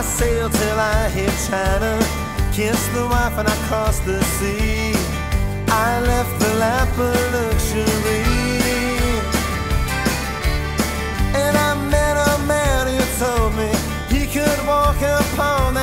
I sail till I hit China, kiss the wife and I cross the sea. I left the lap of luxury. And I met a man who told me he could walk upon